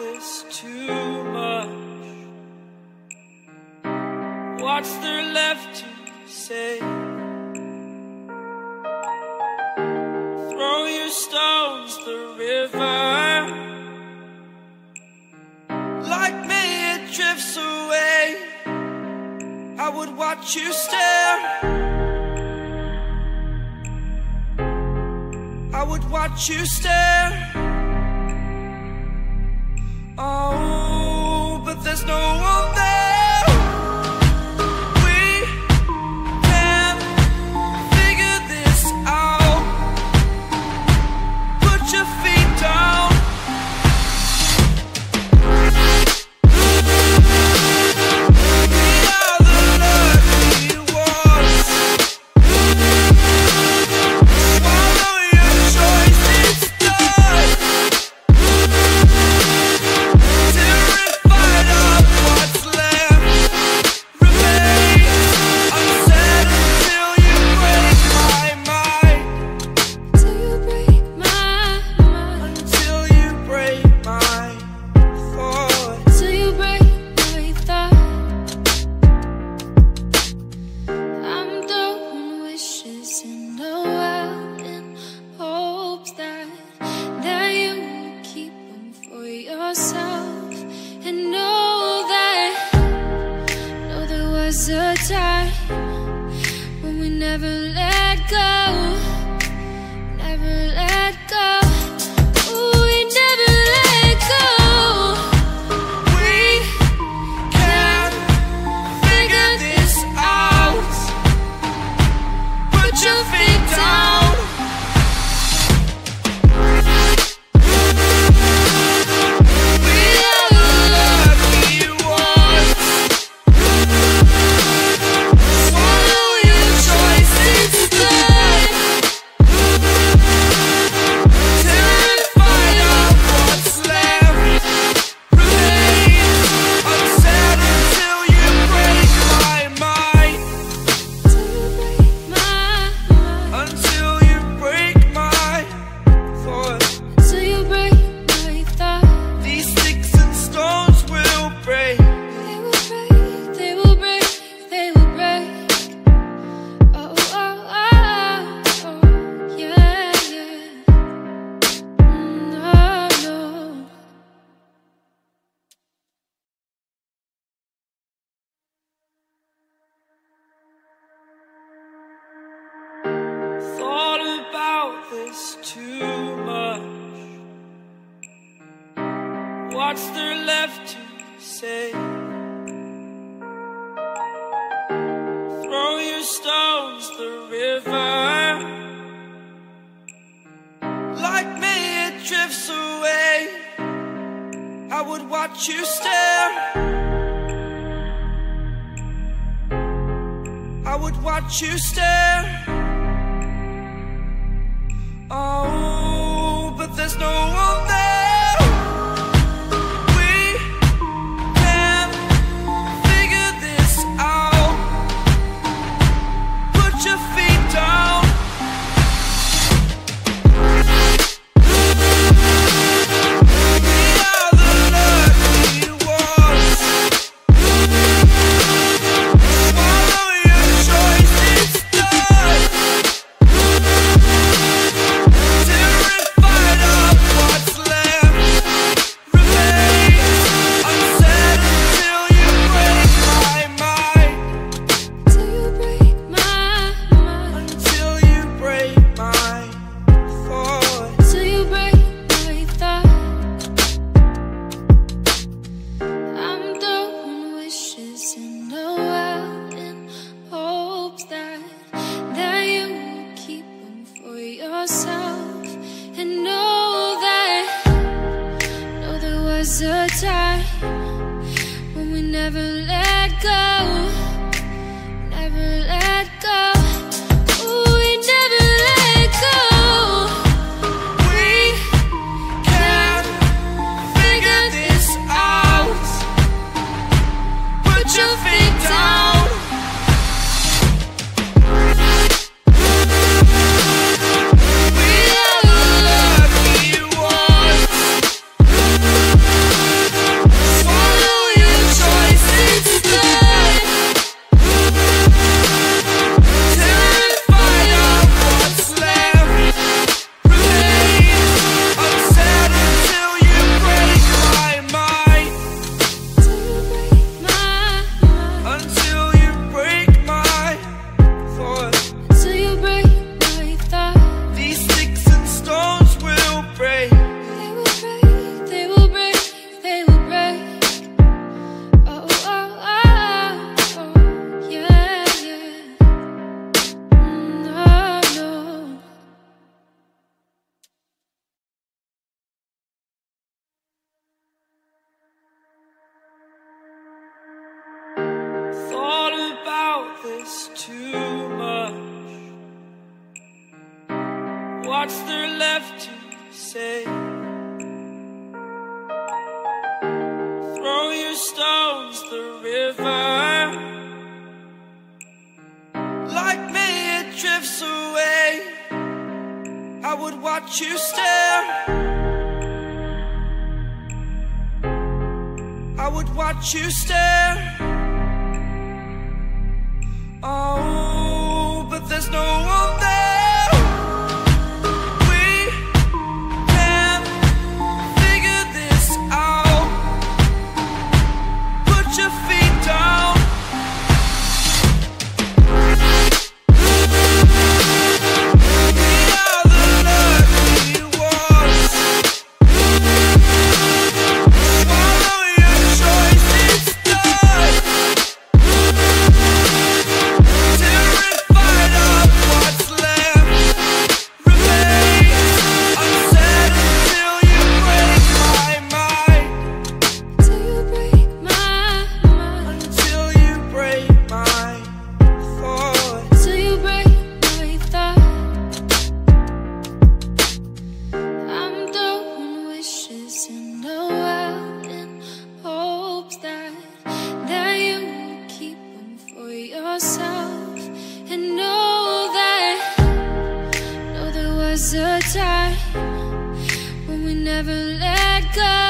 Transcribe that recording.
this too much? What's there left to say? Throw your stones the river. Like me, it drifts away. I would watch you stare. I would watch you stare Oh, but there's no one. was a time when we never let go. What's there left to say? Throw your stones the river. Like me it drifts away. I would watch you stare. I would watch you stare. Oh, but there's no one never let it's too much. What's there left to say? Throw your stones the river. Like me, it drifts away. I would watch you stare. I would watch you stare. never let go.